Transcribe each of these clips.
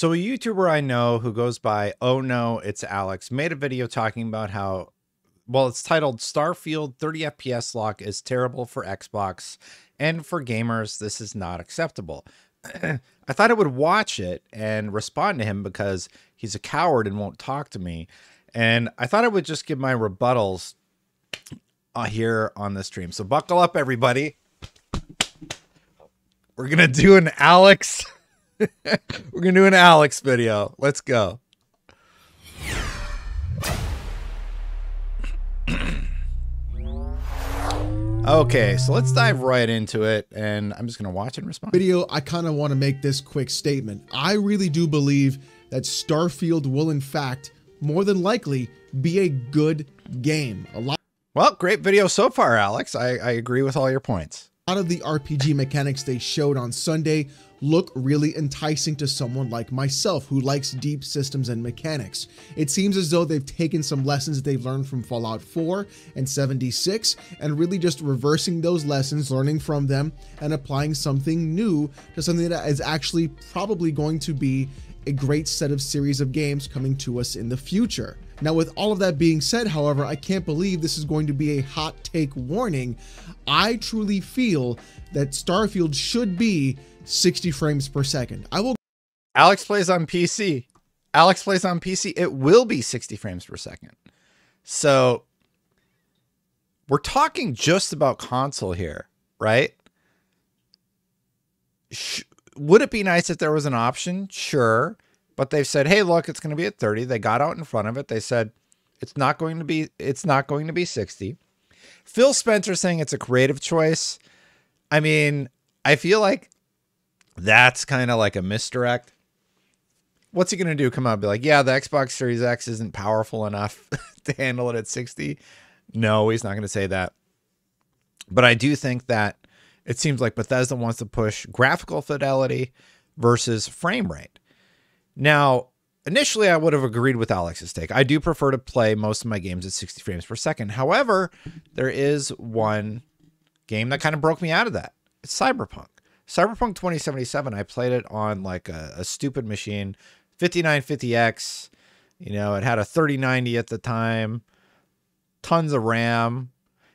So a YouTuber I know who goes by Oh No, it's Alex made a video talking about how well it's titled Starfield 30 FPS lock is terrible for Xbox and for gamers this is not acceptable. I thought I would watch it and respond to him because he's a coward and won't talk to me. And I thought I would just give my rebuttals uh, here on the stream. So buckle up everybody. We're going to do an Alex We're gonna do an Alex video. Let's go. Okay, so let's dive right into it, and I'm just gonna watch and respond. Video, I kind of want to make this quick statement. I really do believe that Starfield will, in fact, more than likely, be a good game. A lot. Well, great video so far, Alex. I, I agree with all your points. A lot of the RPG mechanics they showed on Sunday look really enticing to someone like myself who likes deep systems and mechanics. It seems as though they've taken some lessons that they've learned from Fallout 4 and 76 and really just reversing those lessons, learning from them, and applying something new to something that is actually probably going to be a great set of series of games coming to us in the future. Now, with all of that being said, however, I can't believe this is going to be a hot take warning. I truly feel that Starfield should be 60 frames per second. I will. Alex plays on PC. Alex plays on PC. It will be 60 frames per second. So we're talking just about console here, right? Sh- would it be nice if there was an option? Sure. But they've said, hey, look, it's going to be at 30. They got out in front of it. They said it's not going to be it's not going to be 60. Phil Spencer saying it's a creative choice. I mean, I feel like that's kind of like a misdirect. What's he going to do? Come out and be like, yeah, the Xbox Series X isn't powerful enough to handle it at 60? No, he's not going to say that. But I do think that it seems like Bethesda wants to push graphical fidelity versus frame rate. Now, initially, I would have agreed with Alex's take. I do prefer to play most of my games at 60 frames per second. However, there is one game that kind of broke me out of that. It's Cyberpunk. Cyberpunk 2077, I played it on like a, a stupid machine, 5950X. You know, it had a 3090 at the time, tons of RAM.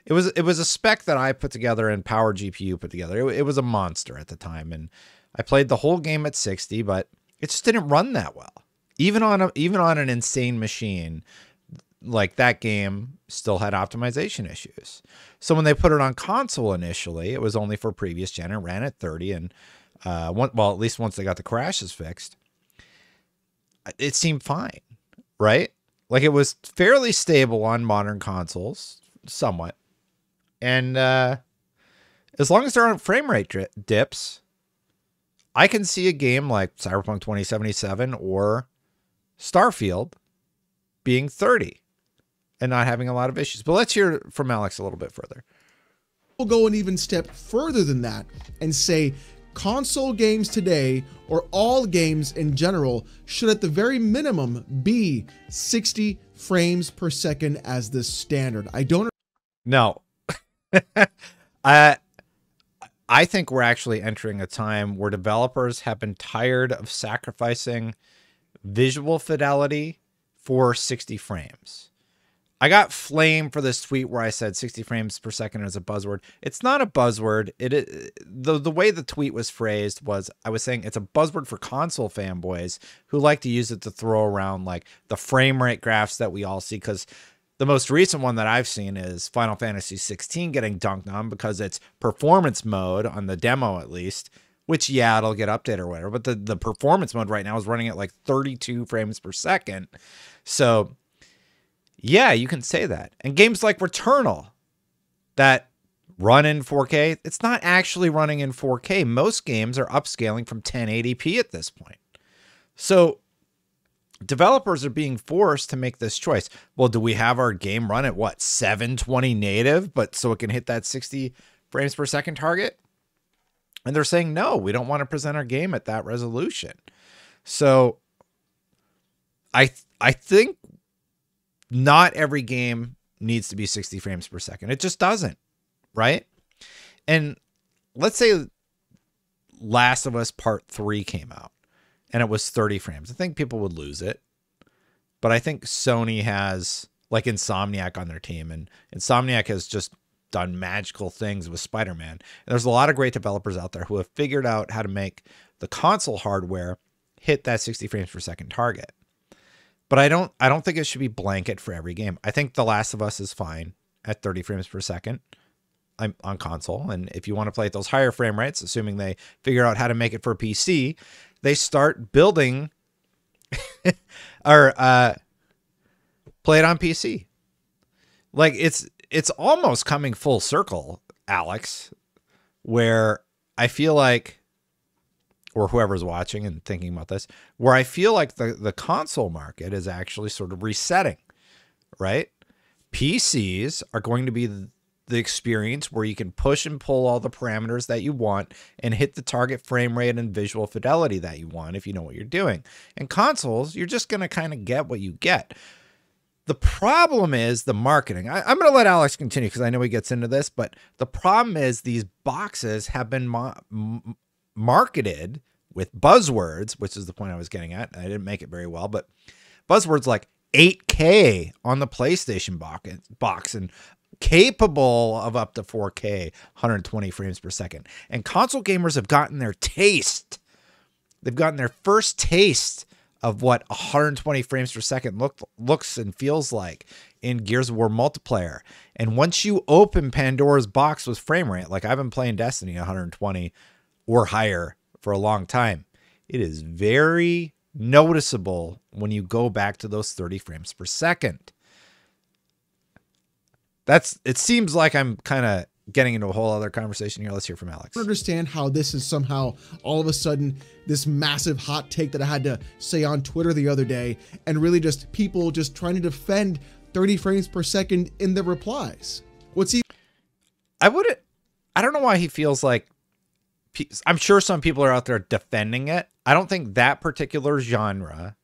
It was it was a spec that I put together and Power GPU put together. It, it was a monster at the time, and I played the whole game at 60, but it just didn't run that well. Even on a, even on an insane machine, like that game still had optimization issues. So when they put it on console initially, it was only for previous gen and ran at 30 and uh one, well at least once they got the crashes fixed, it seemed fine, right? Like it was fairly stable on modern consoles, somewhat. And uh as long as there aren't frame rate dips, I can see a game like Cyberpunk 2077 or Starfield being 30 and not having a lot of issues. But let's hear from Alex a little bit further. We'll go an even step further than that and say console games today, or all games in general, should at the very minimum be 60 frames per second as the standard. I don't. No. I. I think we're actually entering a time where developers have been tired of sacrificing visual fidelity for 60 frames. I got flame for this tweet where I said 60 frames per second is a buzzword. It's not a buzzword. It, it the the way the tweet was phrased was I was saying it's a buzzword for console fanboys who like to use it to throw around like the frame rate graphs that we all see cuz the most recent one that I've seen is Final Fantasy 16 getting dunked on because it's performance mode on the demo at least, which yeah, it'll get updated or whatever, but the the performance mode right now is running at like 32 frames per second. So yeah, you can say that. And games like Returnal that run in 4K, it's not actually running in 4K. Most games are upscaling from 1080p at this point. So developers are being forced to make this choice. Well, do we have our game run at what, 720 native, but so it can hit that 60 frames per second target? And they're saying, no, we don't want to present our game at that resolution. So I I think not every game needs to be 60 frames per second. It just doesn't, right? And let's say Last of Us Part 3 came out and it was 30 frames, I think people would lose it. But I think Sony has like Insomniac on their team, and Insomniac has just done magical things with Spider-Man. And there's a lot of great developers out there who have figured out how to make the console hardware hit that 60 frames per second target. But I don't I don't think it should be blanket for every game. I think The Last of Us is fine at 30 frames per second. I'm on console, and if you want to play at those higher frame rates, assuming they figure out how to make it for PC, they start building or uh, play it on PC. Like it's it's almost coming full circle, Alex, where I feel like or whoever's watching and thinking about this, where I feel like the, the console market is actually sort of resetting, right? PCs are going to be the experience where you can push and pull all the parameters that you want and hit the target frame rate and visual fidelity that you want if you know what you're doing. And consoles, you're just going to kind of get what you get. The problem is the marketing. I, am going to let Alex continue because I know he gets into this, but the problem is these boxes have been marketed with buzzwords, which is the point I was getting at. I didn't make it very well, but buzzwords like 8K on the PlayStation box and capable of up to 4K, 120 frames per second. And console gamers have gotten their taste. They've gotten their first taste of what 120 frames per second look, looks and feels like in Gears of War multiplayer. And once you open Pandora's box with frame rate, like I've been playing Destiny 120 or higher for a long time, it is very noticeable when you go back to those 30 frames per second that's it seems like I'm kind of getting into a whole other conversation here. Let's hear from Alex. I understand how this is somehow all of a sudden this massive hot take that I had to say on Twitter the other day, and really just people just trying to defend 30 frames per second in the replies. What's he? I wouldn't. I don't know why he feels like. I'm sure some people are out there defending it. I don't think that particular genre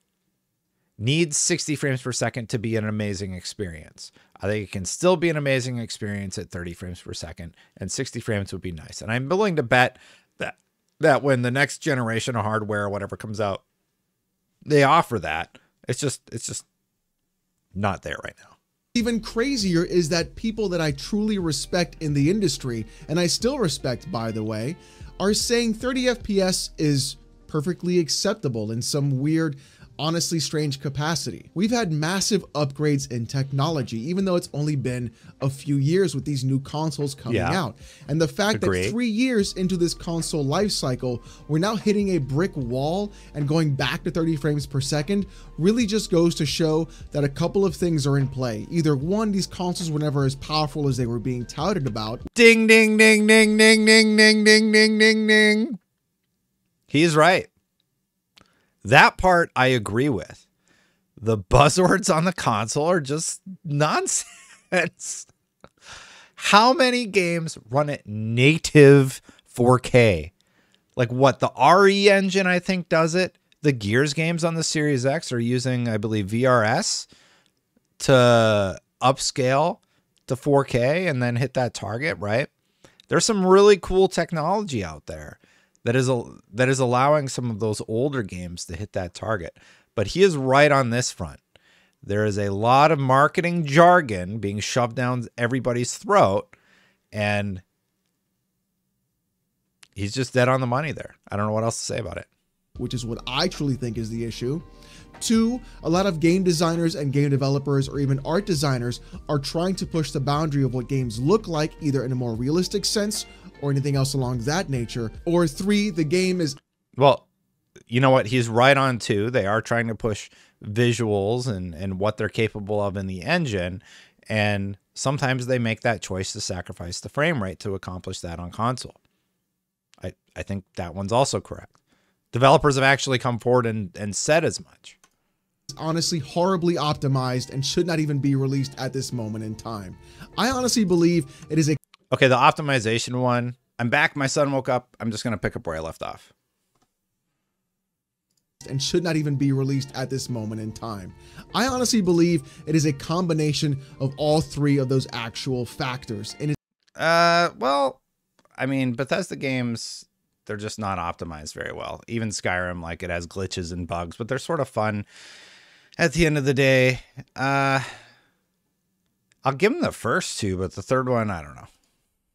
needs 60 frames per second to be an amazing experience. I think it can still be an amazing experience at 30 frames per second, and 60 frames would be nice. And I'm willing to bet that that when the next generation of hardware or whatever comes out, they offer that. It's just it's just not there right now. Even crazier is that people that I truly respect in the industry, and I still respect by the way, are saying 30 FPS is perfectly acceptable in some weird honestly strange capacity. We've had massive upgrades in technology, even though it's only been a few years with these new consoles coming yeah. out. And the fact Agreed. that three years into this console life cycle, we're now hitting a brick wall and going back to 30 frames per second really just goes to show that a couple of things are in play. Either one, these consoles were never as powerful as they were being touted about. Ding, ding, ding, ding, ding, ding, ding, ding, ding, ding, ding. He's right. That part I agree with. The buzzwords on the console are just nonsense. How many games run at native 4K? Like what? The RE engine, I think, does it. The Gears games on the Series X are using, I believe, VRS to upscale to 4K and then hit that target, right? There's some really cool technology out there that is a, that is allowing some of those older games to hit that target. But he is right on this front. There is a lot of marketing jargon being shoved down everybody's throat, and he's just dead on the money there. I don't know what else to say about it. Which is what I truly think is the issue. Two, a lot of game designers and game developers or even art designers are trying to push the boundary of what games look like, either in a more realistic sense or anything else along that nature. Or three, the game is. Well, you know what? He's right on two. They are trying to push visuals and, and what they're capable of in the engine. And sometimes they make that choice to sacrifice the frame rate to accomplish that on console. I, I think that one's also correct. Developers have actually come forward and, and said as much. It's honestly, horribly optimized and should not even be released at this moment in time. I honestly believe it is a Okay, the optimization one. I'm back. My son woke up. I'm just going to pick up where I left off. And should not even be released at this moment in time. I honestly believe it is a combination of all three of those actual factors. And uh, well, I mean, Bethesda games they're just not optimized very well. Even Skyrim, like it has glitches and bugs, but they're sort of fun. At the end of the day, uh, I'll give them the first two, but the third one, I don't know.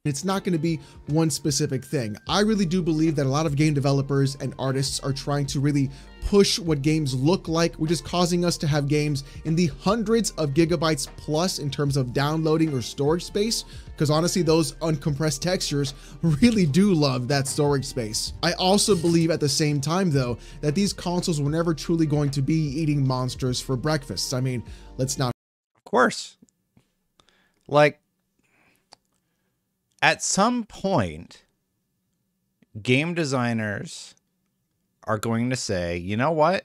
It's not going to be one specific thing. I really do believe that a lot of game developers and artists are trying to really push what games look like, which is causing us to have games in the hundreds of gigabytes plus in terms of downloading or storage space. Because honestly, those uncompressed textures really do love that storage space. I also believe at the same time, though, that these consoles were never truly going to be eating monsters for breakfast. I mean, let's not. Of course. Like, at some point, game designers are going to say, you know what?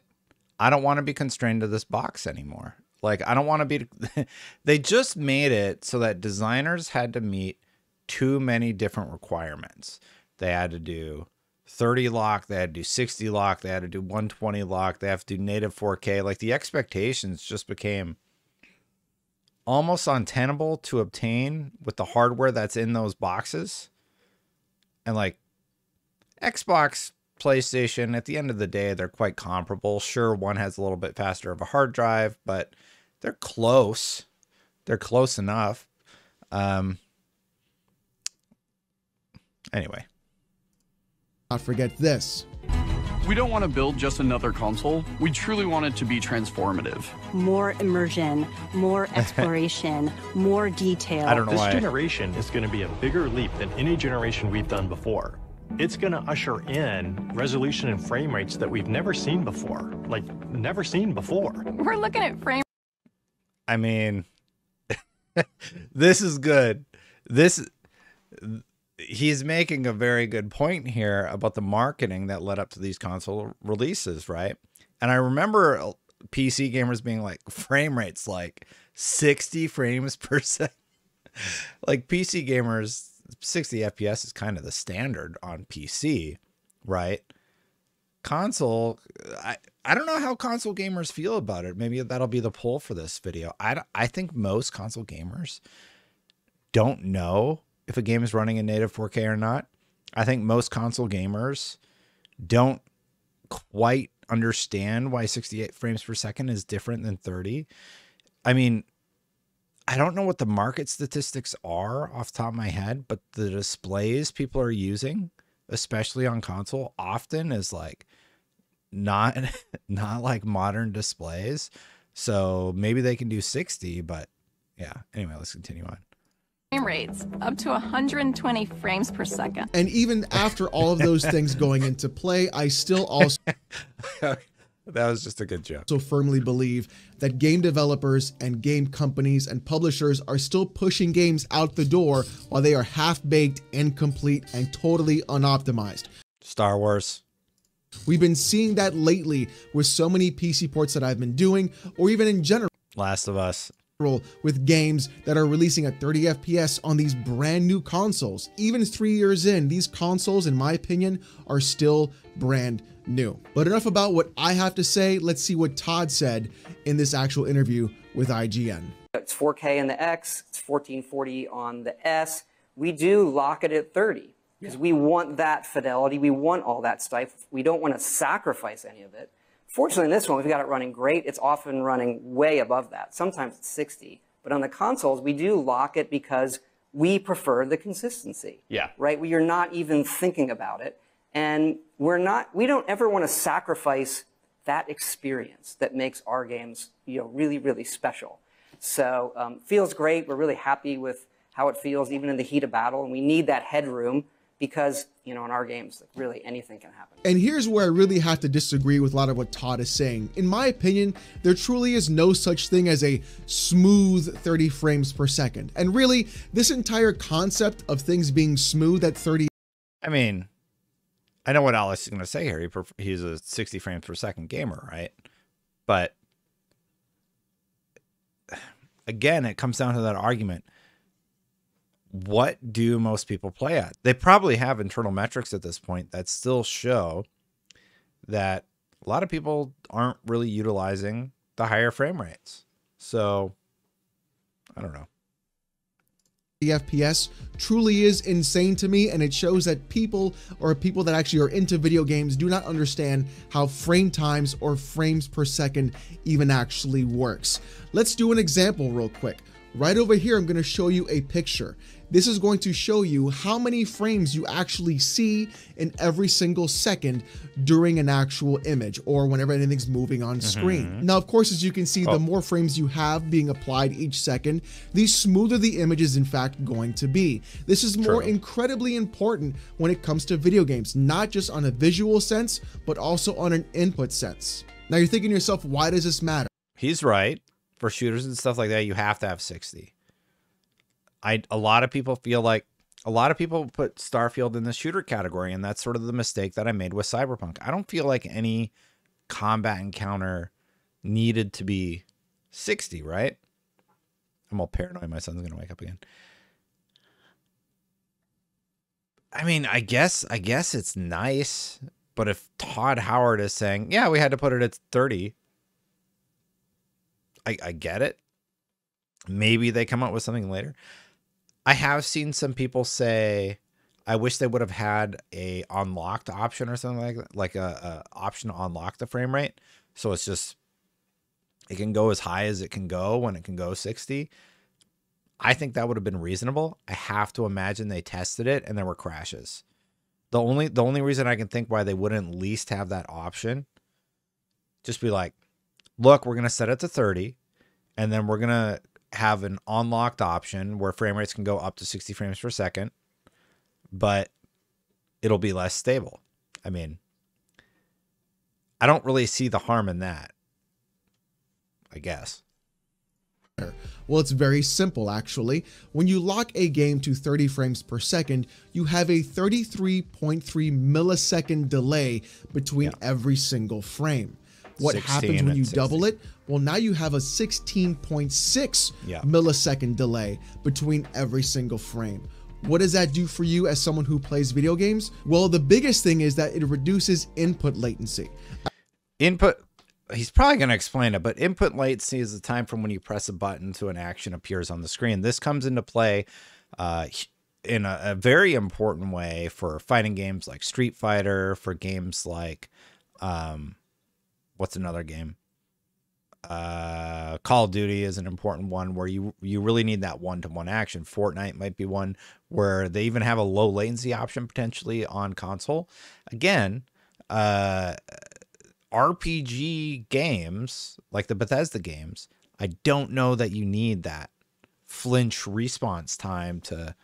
I don't want to be constrained to this box anymore. Like, I don't want to be. they just made it so that designers had to meet too many different requirements. They had to do 30 lock, they had to do 60 lock, they had to do 120 lock, they have to do native 4K. Like, the expectations just became almost untenable to obtain with the hardware that's in those boxes. And like Xbox, PlayStation, at the end of the day, they're quite comparable. Sure, one has a little bit faster of a hard drive, but they're close. They're close enough. Um, anyway. Not forget this. We don't want to build just another console. We truly want it to be transformative. More immersion, more exploration, more detail. I don't know This why. generation is going to be a bigger leap than any generation we've done before. It's going to usher in resolution and frame rates that we've never seen before. Like, never seen before. We're looking at frame I mean, this is good. This he's making a very good point here about the marketing that led up to these console releases, right? And I remember PC gamers being like frame rates like 60 frames per second. like PC gamers 60 FPS is kind of the standard on PC, right? Console I I don't know how console gamers feel about it. Maybe that'll be the poll for this video. I, I think most console gamers don't know if a game is running in native 4K or not. I think most console gamers don't quite understand why 68 frames per second is different than 30. I mean, I don't know what the market statistics are off top of my head, but the displays people are using, especially on console, often is like not not like modern displays. So maybe they can do 60, but yeah. Anyway, let's continue on. Rates up to 120 frames per second. And even after all of those things going into play, I still also that was just a good joke. also firmly believe that game developers and game companies and publishers are still pushing games out the door while they are half baked, incomplete, and totally unoptimized. Star Wars. We've been seeing that lately with so many PC ports that I've been doing, or even in general. Last of Us. With games that are releasing at 30 FPS on these brand new consoles. Even three years in, these consoles, in my opinion, are still brand new. But enough about what I have to say. Let's see what Todd said in this actual interview with IGN. It's 4K in the X, it's 1440 on the S. We do lock it at 30 because we want that fidelity. We want all that stuff. We don't want to sacrifice any of it. Fortunately, in this one, we've got it running great. It's often running way above that. Sometimes it's 60. But on the consoles, we do lock it because we prefer the consistency. Yeah. Right? We are not even thinking about it. And we're not, we don't ever want to sacrifice that experience that makes our games, you know, really, really special. So, um, feels great. We're really happy with how it feels, even in the heat of battle. And we need that headroom because, you know, in our games, like, really anything can happen. And here's where I really have to disagree with a lot of what Todd is saying. In my opinion, there truly is no such thing as a smooth 30 frames per second. And really, this entire concept of things being smooth at 30 I mean, I know what Alex is going to say here. He pref- he's a 60 frames per second gamer, right? But again, it comes down to that argument. What do most people play at? They probably have internal metrics at this point that still show that a lot of people aren't really utilizing the higher frame rates. So I don't know. The FPS truly is insane to me and it shows that people or people that actually are into video games do not understand how frame times or frames per second even actually works. Let's do an example real quick. Right over here, I'm going to show you a picture. This is going to show you how many frames you actually see in every single second during an actual image or whenever anything's moving on screen. Mm -hmm. Now, of course, as you can see, oh. the more frames you have being applied each second, the smoother the image is in fact going to be. This is more True. incredibly important when it comes to video games, not just on a visual sense, but also on an input sense. Now you're thinking to yourself, why does this matter? He's right for shooters and stuff like that, you have to have 60. I a lot of people feel like a lot of people put Starfield in the shooter category, and that's sort of the mistake that I made with Cyberpunk. I don't feel like any combat encounter needed to be 60, right? I'm all paranoid my son's gonna wake up again. I mean, I guess I guess it's nice, but if Todd Howard is saying, yeah, we had to put it at 30, I, I get it. Maybe they come up with something later. I have seen some people say, I wish they would have had a unlocked option or something like that, like a, a option to unlock the frame rate. So it's just it can go as high as it can go when it can go 60. I think that would have been reasonable. I have to imagine they tested it and there were crashes. The only the only reason I can think why they wouldn't at least have that option, just be like, look, we're to set it to 30 and then we're to have an unlocked option where frame rates can go up to 60 frames per second, but it'll be less stable. I mean, I don't really see the harm in that. I guess. Well, it's very simple actually. When you lock a game to 30 frames per second, you have a 33.3 millisecond delay between yeah. every single frame. What happens when you 60. double it? Well, now you have a 16.6 yeah. millisecond delay between every single frame. What does that do for you as someone who plays video games? Well, the biggest thing is that it reduces input latency. Input he's probably going to explain it, but input latency is the time from when you press a button to an action appears on the screen. This comes into play uh, in a, a, very important way for fighting games like Street Fighter, for games like um, what's another game? Uh, Call of Duty is an important one where you you really need that one to one action. Fortnite might be one where they even have a low latency option potentially on console. Again, uh, RPG games like the Bethesda games, I don't know that you need that flinch response time to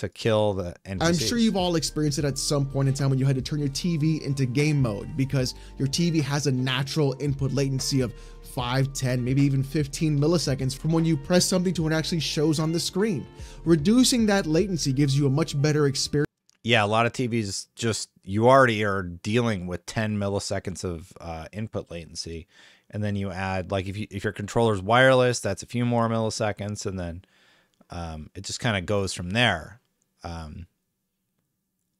to kill the NPCs. I'm sure you've all experienced it at some point in time when you had to turn your TV into game mode because your TV has a natural input latency of 5, 10, maybe even 15 milliseconds from when you press something to when it actually shows on the screen. Reducing that latency gives you a much better experience. Yeah, a lot of TVs just you already are dealing with 10 milliseconds of uh, input latency, and then you add like if you if your controller's wireless, that's a few more milliseconds, and then um, it just kind of goes from there um,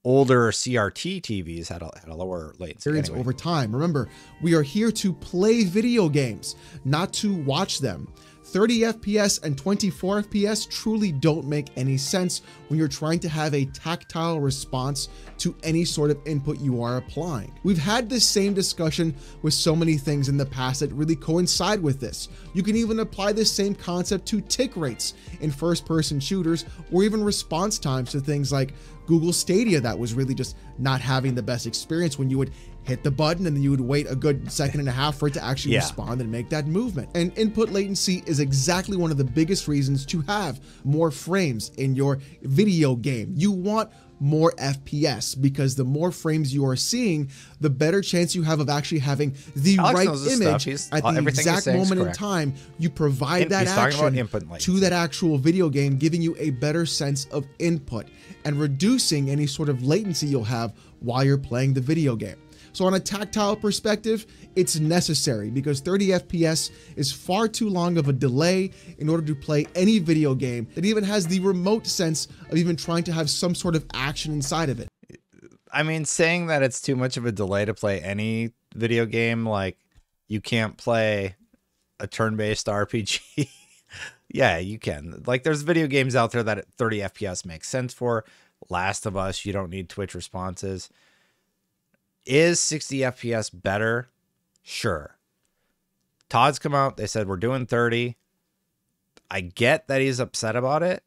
older CRT TVs had a, had a lower latency. Anyway. Over time, remember, we are here to play video games, not to watch them. 30 FPS and 24 FPS truly don't make any sense when you're trying to have a tactile response to any sort of input you are applying. We've had this same discussion with so many things in the past that really coincide with this. You can even apply this same concept to tick rates in first person shooters or even response times to things like Google Stadia that was really just not having the best experience when you would hit the button and then you would wait a good second and a half for it to actually yeah. respond and make that movement. And input latency is exactly one of the biggest reasons to have more frames in your video game. You want more FPS because the more frames you are seeing, the better chance you have of actually having the Alex right image at the exact moment in time. You provide In, that action to that actual video game, giving you a better sense of input and reducing any sort of latency you'll have while you're playing the video game. So on a tactile perspective, it's necessary because 30 FPS is far too long of a delay in order to play any video game that even has the remote sense of even trying to have some sort of action inside of it. I mean, saying that it's too much of a delay to play any video game, like you can't play a turn-based RPG Yeah, you can. Like there's video games out there that 30 FPS makes sense for. Last of Us, you don't need Twitch responses. Is 60 FPS better? Sure. Todd's come out, they said we're doing 30. I get that he's upset about it,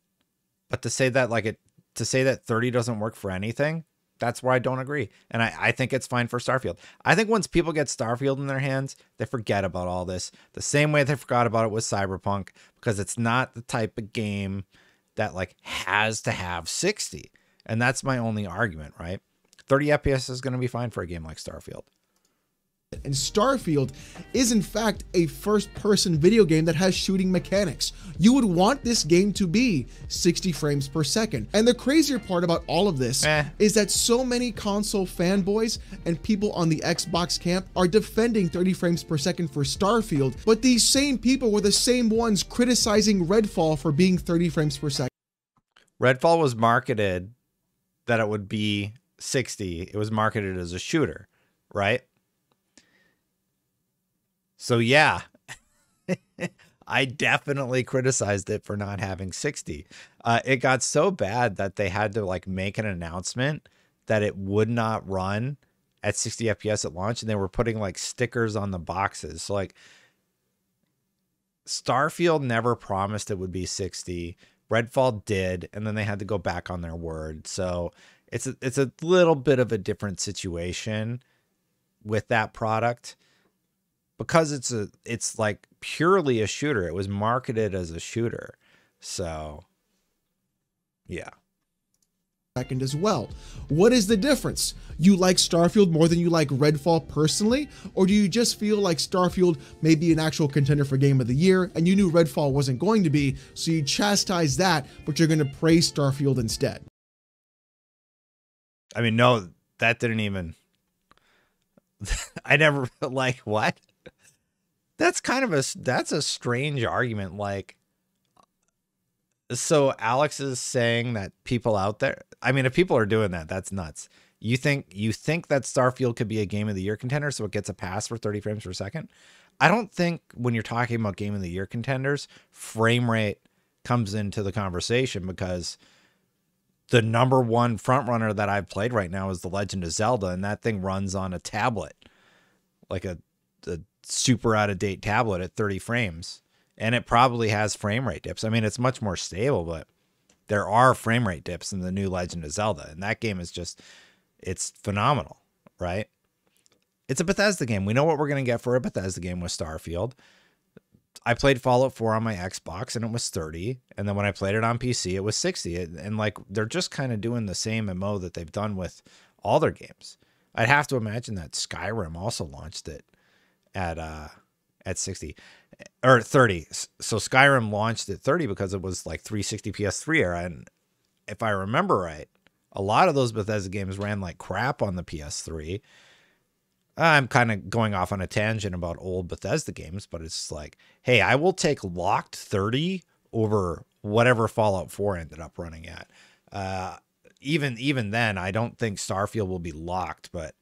but to say that like it to say that 30 doesn't work for anything, that's where I don't agree. And I, I think it's fine for Starfield. I think once people get Starfield in their hands, they forget about all this. The same way they forgot about it with Cyberpunk, because it's not the type of game that like has to have 60. And that's my only argument, right? 30 FPS is going to be fine for a game like Starfield. And Starfield is in fact a first person video game that has shooting mechanics. You would want this game to be 60 frames per second. And the crazier part about all of this Eh. is that so many console fanboys and people on the Xbox camp are defending 30 frames per second for Starfield, but these same people were the same ones criticizing Redfall for being 30 frames per second. Redfall was marketed that it would be 60. It was marketed as a shooter, right? So yeah, I definitely criticized it for not having 60. Uh, it got so bad that they had to like make an announcement that it would not run at 60 FPS at launch, and they were putting like stickers on the boxes. So like Starfield never promised it would be 60. Redfall did, and then they had to go back on their word. So it's a, it's a little bit of a different situation with that product because it's a it's like purely a shooter. It was marketed as a shooter. So yeah. second as well. What is the difference? You like Starfield more than you like Redfall personally? Or do you just feel like Starfield may be an actual contender for Game of the Year and you knew Redfall wasn't going to be, so you chastise that, but you're going to praise Starfield instead? I mean, no, that didn't even. I never like what. That's kind of a that's a strange argument. Like, so Alex is saying that people out there. I mean, if people are doing that, that's nuts. You think you think that Starfield could be a game of the year contender, so it gets a pass for 30 frames per second? I don't think when you're talking about game of the year contenders, frame rate comes into the conversation because the number one front runner that I've played right now is The Legend of Zelda, and that thing runs on a tablet, like a, a super out of date tablet at 30 frames. And it probably has frame rate dips. I mean, it's much more stable, but there are frame rate dips in the new Legend of Zelda. And that game is just, it's phenomenal, right? It's a Bethesda game. We know what we're going to get for a Bethesda game with Starfield. I played Fallout 4 on my Xbox and it was 30. And then when I played it on PC, it was 60. And, like they're just kind of doing the same MO that they've done with all their games. I'd have to imagine that Skyrim also launched it at uh at 60 or 30. So Skyrim launched at 30 because it was like 360 PS3 era. And if I remember right, a lot of those Bethesda games ran like crap on the PS3. I'm kind of going off on a tangent about old Bethesda games, but it's like, hey, I will take locked 30 over whatever Fallout 4 ended up running at. Uh, even even then, I don't think Starfield will be locked, but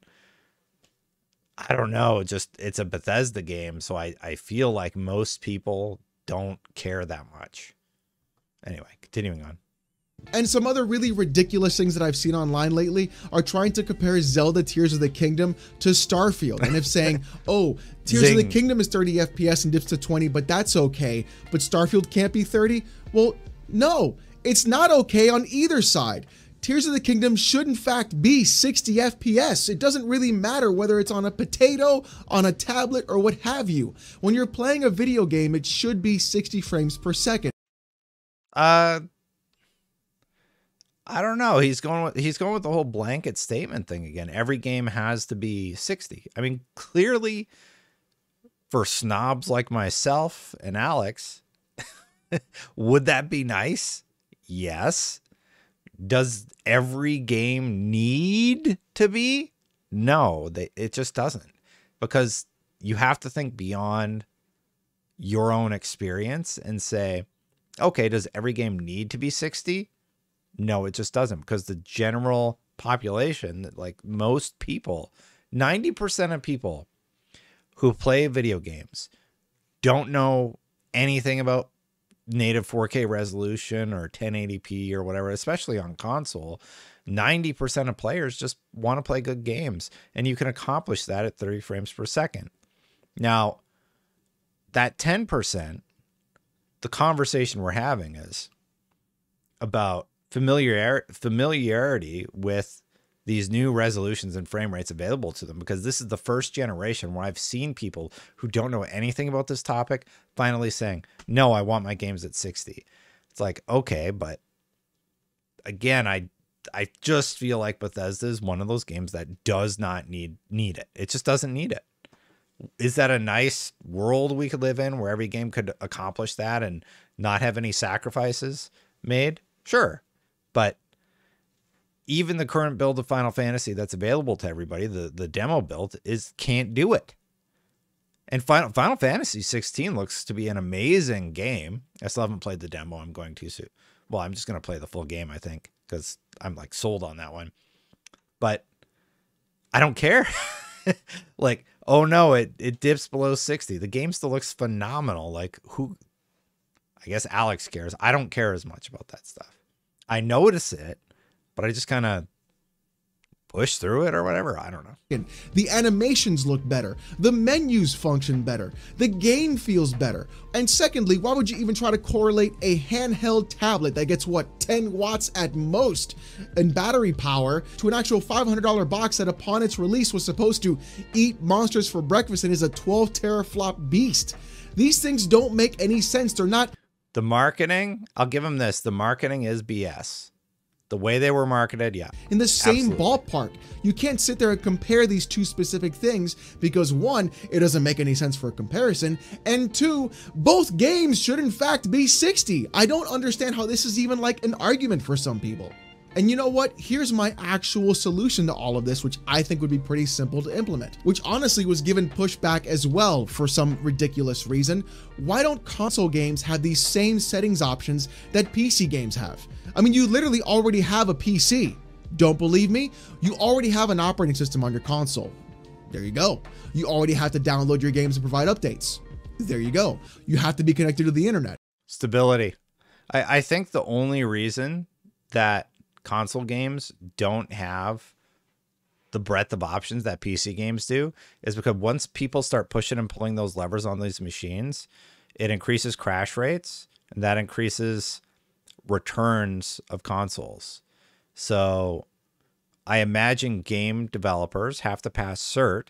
I don't know. Just it's a Bethesda game, so I I feel like most people don't care that much. Anyway, continuing on. And some other really ridiculous things that I've seen online lately are trying to compare Zelda Tears of the Kingdom to Starfield. And if saying, oh, Tears of the Kingdom is 30 FPS and dips to 20, but that's okay, but Starfield can't be 30, well, no, it's not okay on either side. Tears of the Kingdom should in fact be 60 FPS. It doesn't really matter whether it's on a potato, on a tablet, or what have you. When you're playing a video game, it should be 60 frames per second. Uh I don't know. He's going with he's going with the whole blanket statement thing again. Every game has to be 60. I mean, clearly for snobs like myself and Alex, would that be nice? Yes. Does every game need to be? No, they, it just doesn't. Because you have to think beyond your own experience and say, okay, does every game need to be 60? No, it just doesn't because the general population, like most people, 90% of people who play video games don't know anything about native 4K resolution or 1080p or whatever, especially on console, 90% of players just want to play good games. And you can accomplish that at 30 frames per second. Now, that 10%, the conversation we're having is about familiar familiarity with these new resolutions and frame rates available to them because this is the first generation where I've seen people who don't know anything about this topic finally saying, "No, I want my games at 60." It's like, "Okay, but again, I I just feel like Bethesda is one of those games that does not need need it. It just doesn't need it. Is that a nice world we could live in where every game could accomplish that and not have any sacrifices made? Sure. But even the current build of Final Fantasy that's available to everybody, the the demo build is can't do it. And Final Final Fantasy 16 looks to be an amazing game. I still haven't played the demo. I'm going to soon. Well, I'm just going to play the full game, I think, because I'm like sold on that one. But I don't care. like, oh no, it it dips below 60. The game still looks phenomenal. Like who I guess Alex cares. I don't care as much about that stuff. I notice it, but I just kind of push through it or whatever. I don't know. The animations look better. The menus function better. The game feels better. And secondly, why would you even try to correlate a handheld tablet that gets what 10 watts at most in battery power to an actual $500 box that upon its release was supposed to eat monsters for breakfast and is a 12 teraflop beast? These things don't make any sense. They're not the marketing, I'll give them this. The marketing is BS. The way they were marketed, yeah. In the same absolutely. ballpark. You can't sit there and compare these two specific things because one, it doesn't make any sense for a comparison, and two, both games should in fact be 60. I don't understand how this is even like an argument for some people. And you know what? Here's my actual solution to all of this, which I think would be pretty simple to implement, which honestly was given pushback as well for some ridiculous reason. Why don't console games have these same settings options that PC games have? I mean, you literally already have a PC. Don't believe me? You already have an operating system on your console. There you go. You already have to download your games and provide updates. There you go. You have to be connected to the internet. Stability. I, I think the only reason that console games don't have the breadth of options that PC games do is because once people start pushing and pulling those levers on these machines, it increases crash rates and that increases returns of consoles. So I imagine game developers have to pass cert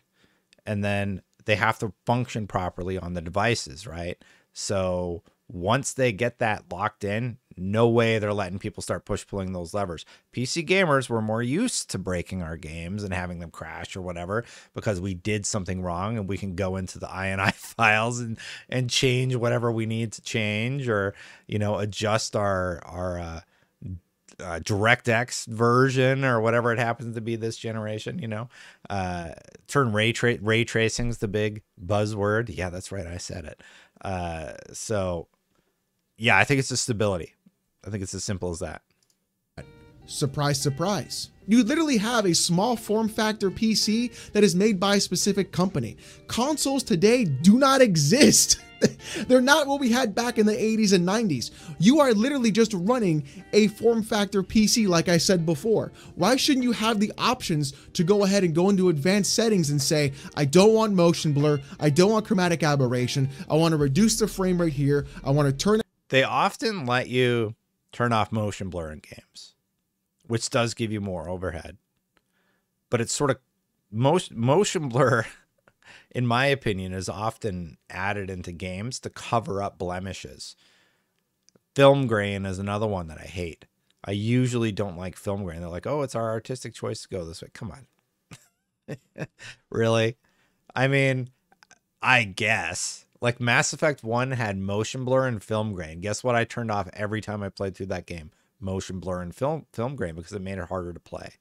and then they have to function properly on the devices, right? So once they get that locked in, no way they're letting people start push pulling those levers. PC gamers were more used to breaking our games and having them crash or whatever because we did something wrong and we can go into the INI files and and change whatever we need to change or you know adjust our our uh, uh, DirectX version or whatever it happens to be this generation, you know, uh, turn ray tra- ray tracing's the big buzzword. Yeah, that's right. I said it. Uh, so yeah, I think it's the stability. I think it's as simple as that. Surprise, surprise. You literally have a small form factor PC that is made by a specific company. Consoles today do not exist. They're not what we had back in the 80s and 90s. You are literally just running a form factor PC, like I said before. Why shouldn't you have the options to go ahead and go into advanced settings and say, I don't want motion blur, I don't want chromatic aberration, I want to reduce the frame rate here, I want to turn. They often let you turn off motion blur in games, which does give you more overhead. But it's sort of most motion blur, in my opinion, is often added into games to cover up blemishes. Film grain is another one that I hate. I usually don't like film grain. They're like, oh, it's our artistic choice to go this way. Come on. really? I mean, I guess like Mass Effect 1 had motion blur and film grain. Guess what I turned off every time I played through that game? Motion blur and film film grain because it made it harder to play.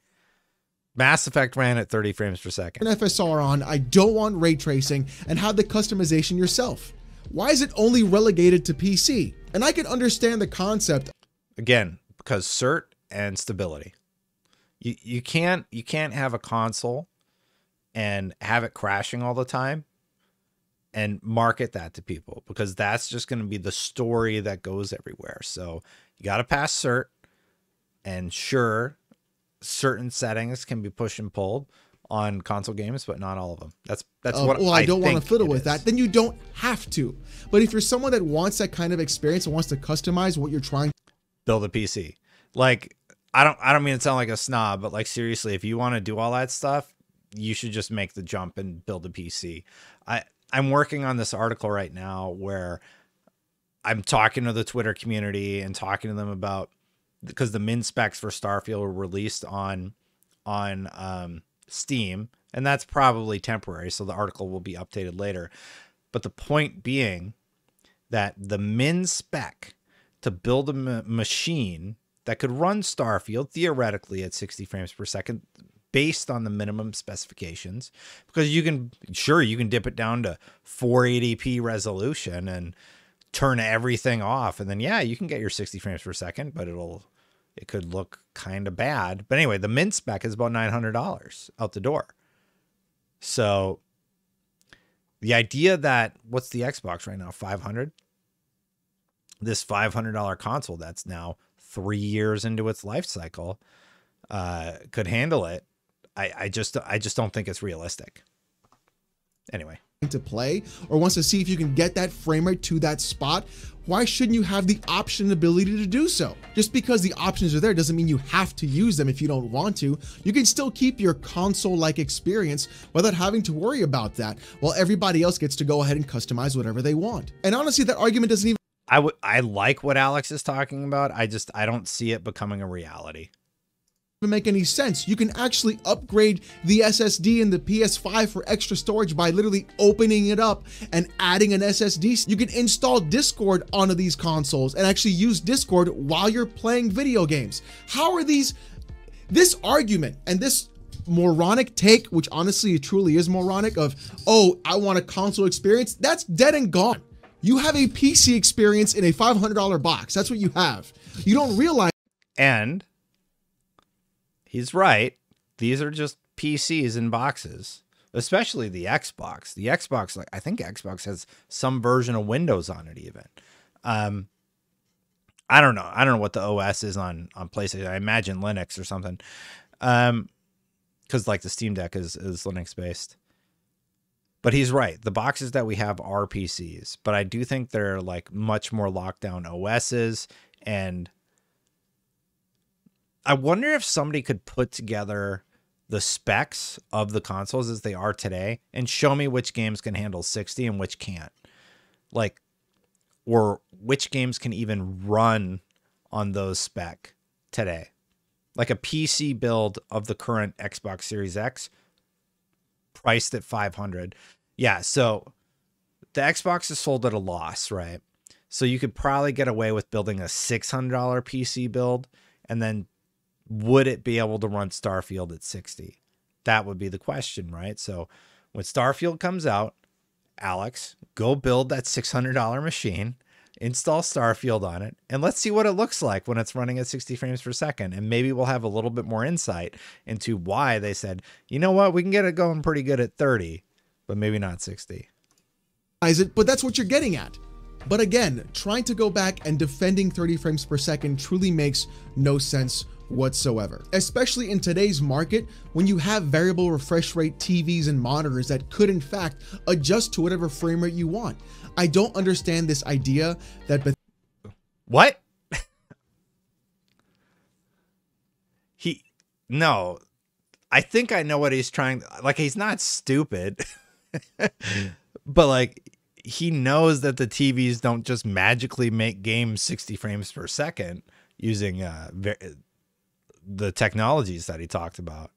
Mass Effect ran at 30 frames per second. An FSR on, I don't want ray tracing and have the customization yourself. Why is it only relegated to PC? And I can understand the concept. Again, because cert and stability. You you can't you can't have a console and have it crashing all the time and market that to people because that's just going to be the story that goes everywhere. So you got to pass cert, and sure, certain settings can be pushed and pulled on console games, but not all of them. That's that's Uh, what. well, I, don't want to fiddle with is. that. Then you don't have to. But if you're someone that wants that kind of experience and wants to customize what you're trying build a PC. Like I don't I don't mean to sound like a snob, but like seriously, if you want to do all that stuff, you should just make the jump and build a PC. I I'm working on this article right now where I'm talking to the Twitter community and talking to them about because the min specs for Starfield were released on on um, Steam, and that's probably temporary. So the article will be updated later. But the point being that the min spec to build a machine that could run Starfield theoretically at 60 frames per second based on the minimum specifications because you can sure you can dip it down to 480p resolution and turn everything off and then yeah you can get your 60 frames per second but it'll it could look kind of bad. But anyway the min spec is about $900 out the door. So the idea that what's the xbox right now? 500 this $500 console that's now three years into its life cycle uh, could handle it. I, I just I just don't think it's realistic. Anyway, to play or wants to see if you can get that frame rate to that spot, why shouldn't you have the option and ability to do so? Just because the options are there doesn't mean you have to use them if you don't want to. You can still keep your console like experience without having to worry about that, while everybody else gets to go ahead and customize whatever they want. And honestly, that argument doesn't even I would I like what Alex is talking about. I just I don't see it becoming a reality. Make any sense. You can actually upgrade the SSD in the PS5 for extra storage by literally opening it up and adding an SSD. You can install Discord onto these consoles and actually use Discord while you're playing video games. How are these this argument and this moronic take, which honestly it truly is moronic of, "Oh, I want a console experience." That's dead and gone. You have a PC experience in a $500 box. That's what you have. You don't realize And he's right. These are just PCs in boxes, especially the Xbox. The Xbox, like I think Xbox has some version of Windows on it even. Um I don't know. I don't know what the OS is on on PlayStation. I imagine Linux or something. Um cuz like the Steam Deck is is Linux based. But he's right. The boxes that we have are PCs, but I do think they're like much more lockdown OSs and I wonder if somebody could put together the specs of the consoles as they are today and show me which games can handle 60 and which can't. Like or which games can even run on those spec today. Like a PC build of the current Xbox Series X priced at 500. Yeah, so the Xbox is sold at a loss, right? So you could probably get away with building a $600 PC build and then would it be able to run Starfield at 60? That would be the question, right? So when Starfield comes out, Alex, go build that $600 machine, install Starfield on it, and let's see what it looks like when it's running at 60 frames per second. And maybe we'll have a little bit more insight into why they said, you know what, we can get it going pretty good at 30, but maybe not 60. it, but that's what you're getting at. But again, trying to go back and defending 30 frames per second truly makes no sense whatsoever. Especially in today's market, when you have variable refresh rate TVs and monitors that could in fact adjust to whatever frame rate you want. I don't understand this idea that Beth- What? he no. I think I know what he's trying like he's not stupid. but like he knows that the TVs don't just magically make games 60 frames per second using uh the technologies that he talked about.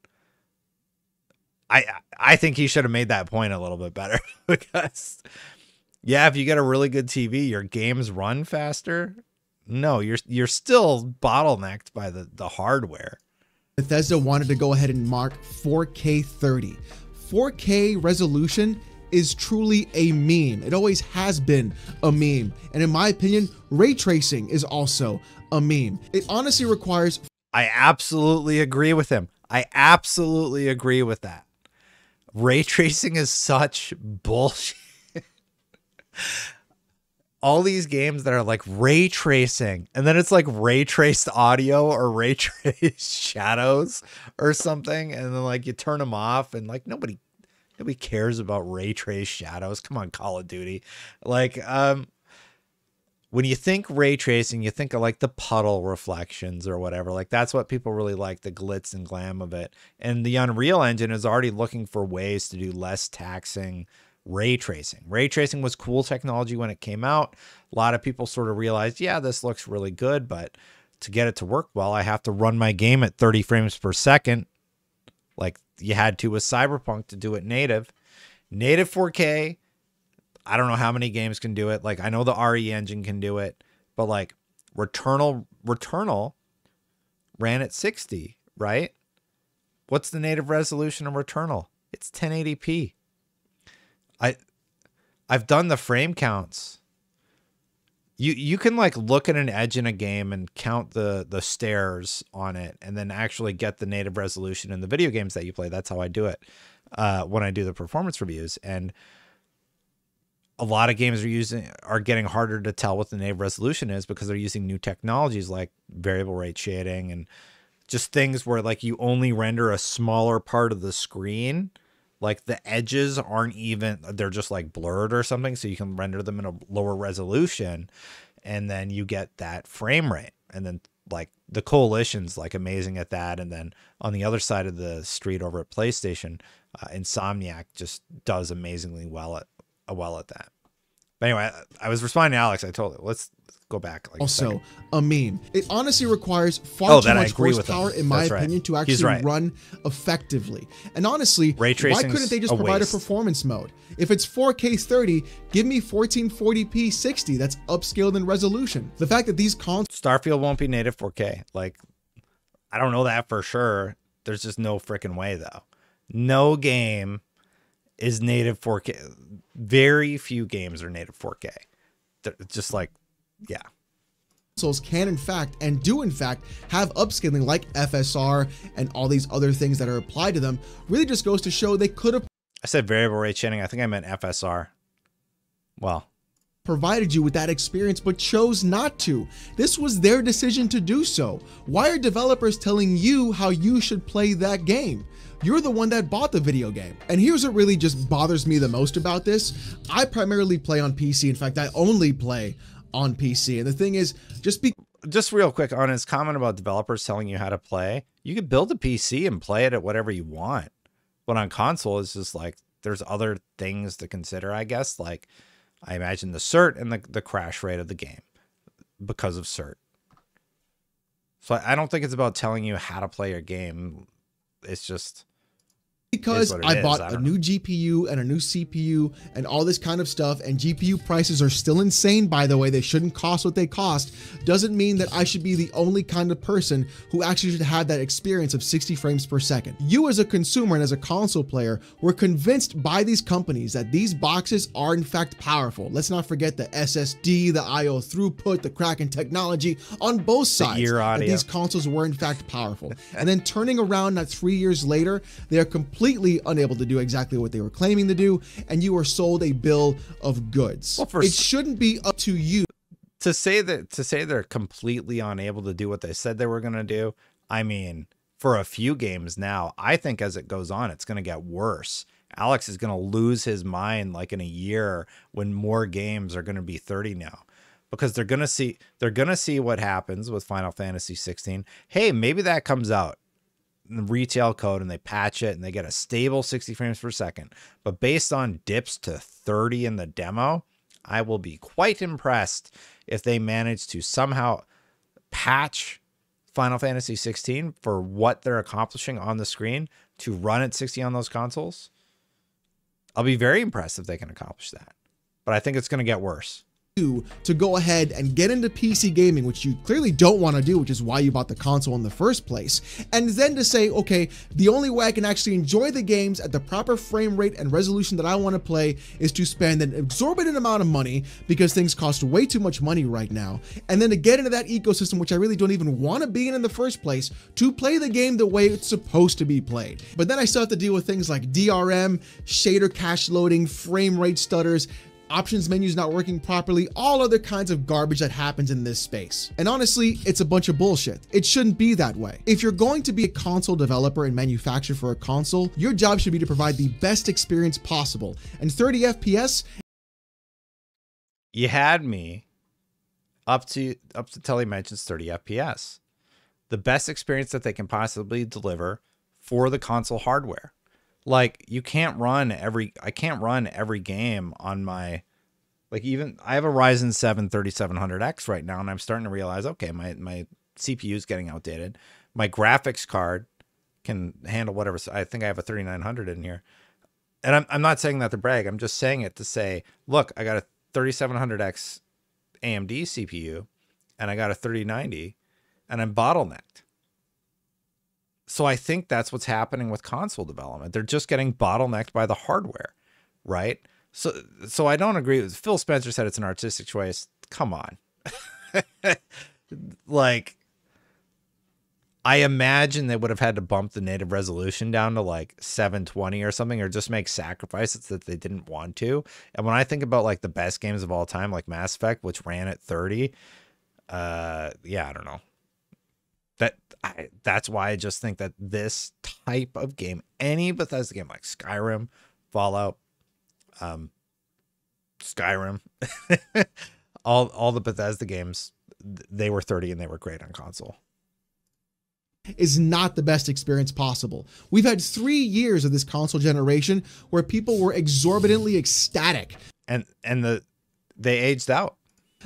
I I think he should have made that point a little bit better because yeah, if you get a really good TV, your games run faster. No, you're you're still bottlenecked by the the hardware. Bethesda wanted to go ahead and mark 4K 30. 4K resolution is truly a meme. It always has been a meme. And in my opinion, ray tracing is also a meme. It honestly requires I absolutely agree with him. I absolutely agree with that. Ray tracing is such bullshit. all these games that are like ray tracing and then it's like ray traced audio or ray traced shadows or something and then like you turn them off and like nobody nobody cares about ray traced shadows come on call of duty like um when you think ray tracing you think of like the puddle reflections or whatever like that's what people really like the glitz and glam of it and the unreal engine is already looking for ways to do less taxing ray tracing. Ray tracing was cool technology when it came out. A lot of people sort of realized, yeah, this looks really good, but to get it to work well, I have to run my game at 30 frames per second, like you had to with Cyberpunk to do it native. Native 4K, I don't know how many games can do it. Like I know the RE engine can do it, but like Returnal, Returnal ran at 60, right? What's the native resolution of Returnal? It's 1080p. I I've done the frame counts. You you can like look at an edge in a game and count the the stairs on it and then actually get the native resolution in the video games that you play. That's how I do it. Uh, when I do the performance reviews and a lot of games are using are getting harder to tell what the native resolution is because they're using new technologies like variable rate shading and just things where like you only render a smaller part of the screen. Like the edges aren't even they're just like blurred or something so you can render them in a lower resolution and then you get that frame rate. And then like the coalition's like amazing at that. And then on the other side of the street over at playstation uh, insomniac just does amazingly well at uh, well at that but anyway I, I was responding to alex i told it let's go back. Like also, a, a, meme. It honestly requires far oh, too much horsepower, in my opinion, to actually right. run effectively. And honestly, why couldn't they just a provide waste. a performance mode? If it's 4K 30, give me 1440p 60. That's upscaled in resolution. The fact that these consoles Starfield won't be native 4K. Like, I don't know that for sure. There's just no freaking way though. No game is native 4K. Very few games are native 4K. They're just like yeah consoles can in fact and do in fact have upscaling like FSR and all these other things that are applied to them really just goes to show they could have I said variable rate shading I think I meant FSR well provided you with that experience but chose not to. This was their decision to do so. Why are developers telling you how you should play that game? You're the one that bought the video game. And here's what really just bothers me the most about this. I primarily play on PC. In fact, I only play on PC. And the thing is, just be just real quick on his comment about developers telling you how to play, you could build a PC and play it at whatever you want. But on console, it's just like there's other things to consider, I guess. Like I imagine the cert and the, the crash rate of the game because of cert. So I don't think it's about telling you how to play your game. It's just because I bought I a new GPU and a new CPU and all this kind of stuff, and GPU prices are still insane, by the way, they shouldn't cost what they cost, doesn't mean that I should be the only kind of person who actually should have that experience of 60 frames per second. You as a consumer and as a console player were convinced by these companies that these boxes are in fact powerful. Let's not forget the SSD, the IO throughput, the Kraken technology on both sides. The audio. these consoles were in fact powerful. and then turning around not three years later, they are completely completely unable to do exactly what they were claiming to do, and you are sold a bill of goods. Well, it shouldn't be up to you to say that to say they're completely unable to do what they said they were going to do. I mean, for a few games now, I think as it goes on, it's going to get worse. Alex is going to lose his mind like in a year when more games are going to be 30 now because they're going to see they're going to see what happens with Final Fantasy 16. Hey, maybe that comes out retail code and they patch it and they get a stable 60 frames per second. But based on dips to 30 in the demo, I will be quite impressed if they manage to somehow patch Final Fantasy 16 for what they're accomplishing on the screen to run at 60 on those consoles. I'll be very impressed if they can accomplish that. But I think it's going to get worse to go ahead and get into PC gaming, which you clearly don't want to do, which is why you bought the console in the first place, and then to say, okay, the only way I can actually enjoy the games at the proper frame rate and resolution that I want to play is to spend an exorbitant amount of money because things cost way too much money right now, and then to get into that ecosystem, which I really don't even want to be in in the first place, to play the game the way it's supposed to be played. But then I still have to deal with things like DRM, shader cache loading, frame rate stutters, options menus not working properly, all other kinds of garbage that happens in this space. And honestly, it's a bunch of bullshit. It shouldn't be that way. If you're going to be a console developer and manufacturer for a console, your job should be to provide the best experience possible. And 30 FPS you had me up to up to he mentions 30 FPS. The best experience that they can possibly deliver for the console hardware. Like you can't run every I can't run every game on my like even I have a Ryzen 7 3700X right now and I'm starting to realize okay, my my CPU is getting outdated. My graphics card can handle whatever I think I have a 3900 in here. And I'm I'm not saying that to brag. I'm just saying it to say, look, I got a 3700X AMD CPU and I got a 3090 and I'm bottlenecked. So I think that's what's happening with console development. They're just getting bottlenecked by the hardware, right? So so I don't agree with Phil Spencer said it's an artistic choice. Come on. like I imagine they would have had to bump the native resolution down to like 720 or something, or just make sacrifices that they didn't want to. And when I think about like the best games of all time, like Mass Effect, which ran at 30, uh, yeah, I don't know. I, that's why I just think that this type of game, any Bethesda game like Skyrim, Fallout, um, Skyrim, all all the Bethesda games, they were 30 and they were great on console is not the best experience possible. We've had three years of this console generation where people were exorbitantly ecstatic. And and the they aged out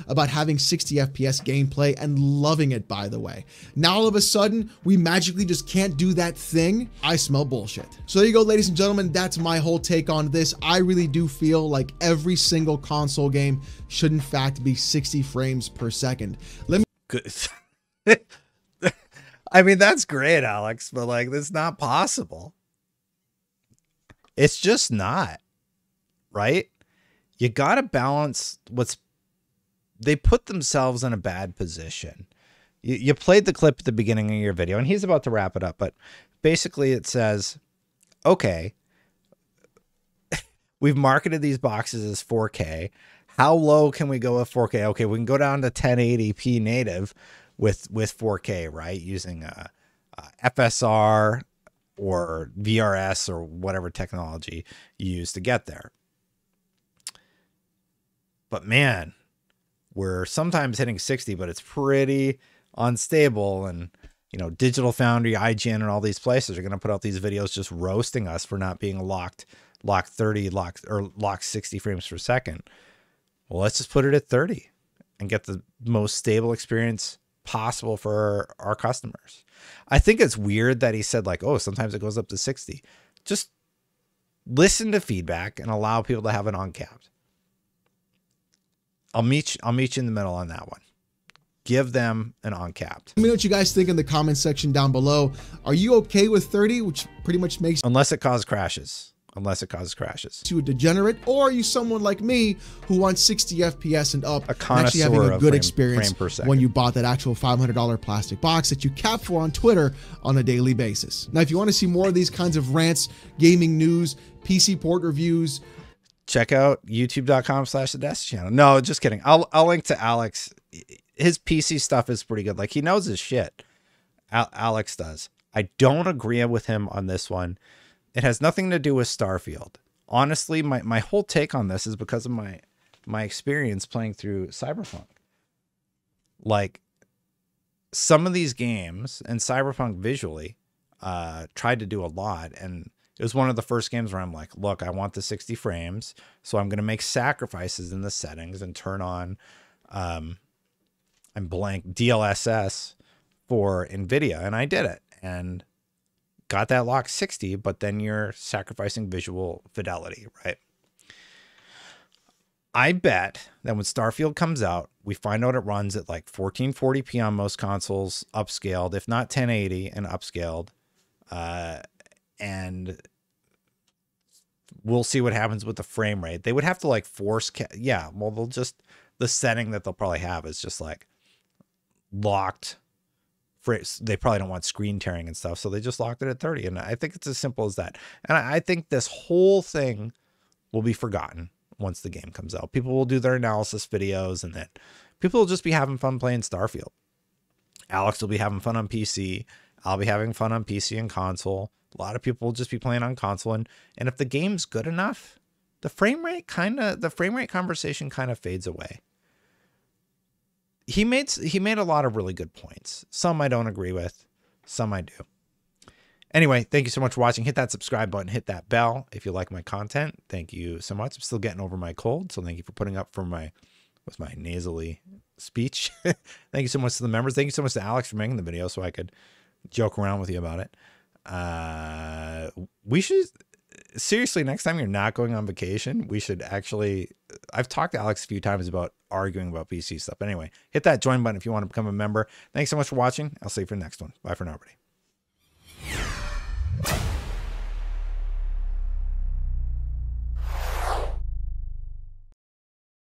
about having 60 FPS gameplay and loving it, by the way. Now, all of a sudden, we magically just can't do that thing. I smell bullshit. So, there you go, ladies and gentlemen. That's my whole take on this. I really do feel like every single console game should, in fact, be 60 frames per second. Let me. Good. I mean, that's great, Alex, but like, that's not possible. It's just not, right? You got to balance what's. They put themselves in a bad position. You, you played the clip at the beginning of your video, and he's about to wrap it up, but basically it says, okay, we've marketed these boxes as 4K. How low can we go with 4K? Okay, we can go down to 1080p native with with 4K, right? Using uh, uh, a, a FSR or VRS or whatever technology you use to get there. But man, we're sometimes hitting 60, but it's pretty unstable. And, you know, Digital Foundry, IGN, and all these places are going to put out these videos just roasting us for not being locked, locked 30, locked, or locked 60 frames per second. Well, let's just put it at 30 and get the most stable experience possible for our customers. I think it's weird that he said like, "Oh, sometimes it goes up to 60." Just listen to feedback and allow people to have it uncapped. I'll meet you, I'll meet you in the middle on that one. Give them an uncapped. Let me know what you guys think in the comment section down below. Are you okay with 30, which pretty much makes unless it causes crashes unless it causes crashes. To a degenerate, or are you someone like me who wants 60 FPS and up, a and actually having a good frame, experience frame when you bought that actual $500 plastic box that you cap for on Twitter on a daily basis. Now, if you want to see more of these kinds of rants, gaming news, PC port reviews, check out youtube.com slash the Destin channel. No, just kidding. I'll, I'll link to Alex. His PC stuff is pretty good. Like he knows his shit. Al- Alex does. I don't agree with him on this one it has nothing to do with Starfield. Honestly, my, my whole take on this is because of my my experience playing through Cyberpunk. Like some of these games and Cyberpunk visually uh, tried to do a lot and it was one of the first games where I'm like, look, I want the 60 frames, so I'm going to make sacrifices in the settings and turn on um I'm blank DLSS for Nvidia and I did it. And got that lock 60, but then you're sacrificing visual fidelity, right? I bet that when Starfield comes out, we find out it runs at like 1440p on most consoles, upscaled, if not 1080 and upscaled. Uh, and we'll see what happens with the frame rate. They would have to like force, ca- yeah, well, they'll just, the setting that they'll probably have is just like locked they probably don't want screen tearing and stuff, so they just locked it at 30. And I think it's as simple as that. And I think this whole thing will be forgotten once the game comes out. People will do their analysis videos and then people will just be having fun playing Starfield. Alex will be having fun on PC. I'll be having fun on PC and console. A lot of people will just be playing on console and and if the game's good enough, the frame rate kind of the frame rate conversation kind of fades away. He made he made a lot of really good points. Some I don't agree with, some I do. Anyway, thank you so much for watching. Hit that subscribe button, hit that bell if you like my content. Thank you so much. I'm still getting over my cold, so thank you for putting up for my with my nasally speech. thank you so much to the members. Thank you so much to Alex for making the video so I could joke around with you about it. Uh, we should seriously next time you're not going on vacation, we should actually. I've talked to Alex a few times about arguing about PC stuff. Anyway, hit that join button if you want to become a member. Thanks so much for watching. I'll see you for the next one. Bye for now, everybody.